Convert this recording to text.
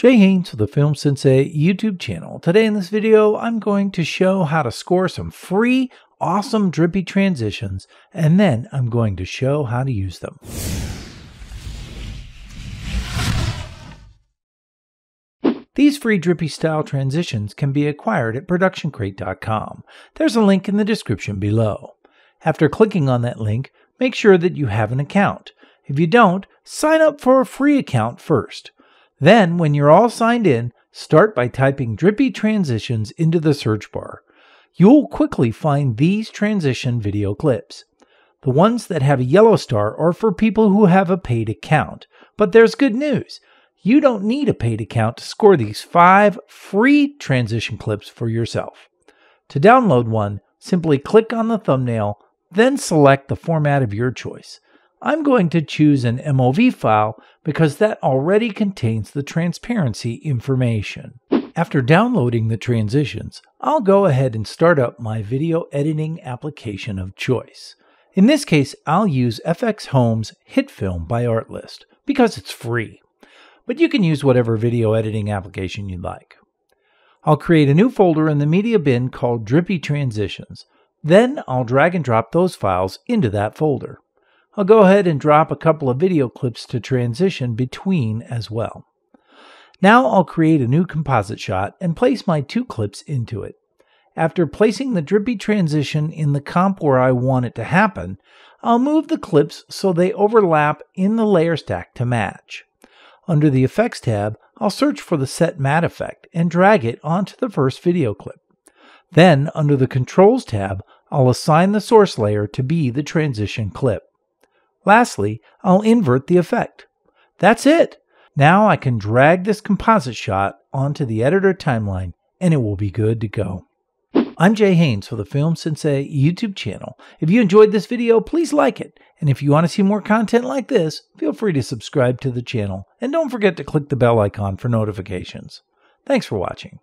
Jay Haynes for the Film Sensei YouTube channel. Today in this video, I'm going to show how to score some free, awesome drippy transitions, and then I'm going to show how to use them. These free drippy style transitions can be acquired at productioncrate.com. There's a link in the description below. After clicking on that link, make sure that you have an account. If you don't, sign up for a free account first. Then, when you're all signed in, start by typing Drippy Transitions into the search bar. You'll quickly find these transition video clips. The ones that have a yellow star are for people who have a paid account. But there's good news. You don't need a paid account to score these five free transition clips for yourself. To download one, simply click on the thumbnail, then select the format of your choice. I'm going to choose an MOV file because that already contains the transparency information. After downloading the transitions, I'll go ahead and start up my video editing application of choice. In this case, I'll use FX Home's HitFilm by Artlist because it's free. But you can use whatever video editing application you'd like. I'll create a new folder in the media bin called Drippy Transitions. Then I'll drag and drop those files into that folder. I'll go ahead and drop a couple of video clips to transition between as well. Now I'll create a new composite shot and place my two clips into it. After placing the drippy transition in the comp where I want it to happen, I'll move the clips so they overlap in the layer stack to match. Under the Effects tab, I'll search for the Set Matte effect and drag it onto the first video clip. Then, under the Controls tab, I'll assign the source layer to be the transition clip. Lastly, I'll invert the effect. That's it! Now I can drag this composite shot onto the editor timeline and it will be good to go. I'm Jay Haynes for the Film Sensei YouTube channel. If you enjoyed this video, please like it. And if you want to see more content like this, feel free to subscribe to the channel. And don't forget to click the bell icon for notifications. Thanks for watching.